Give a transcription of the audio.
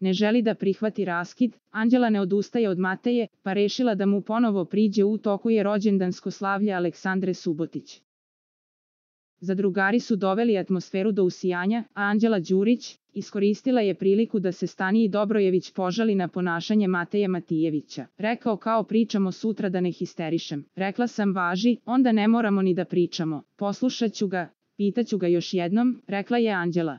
Ne želi da prihvati raskid, Anđela ne odustaje od Mateje, pa rešila da mu ponovo priđe u toku je rođendansko slavlje Aleksandre Subotić. Zadrugari su doveli atmosferu do usijanja, a Anđela Đurić, iskoristila je priliku da se Staniji Dobrojević požali na ponašanje Mateje Matijevića. Rekao kao pričamo sutra da ne histerišem. Rekla sam važi, onda ne moramo ni da pričamo. Poslušat ću ga, pitaću ga još jednom, rekla je Anđela.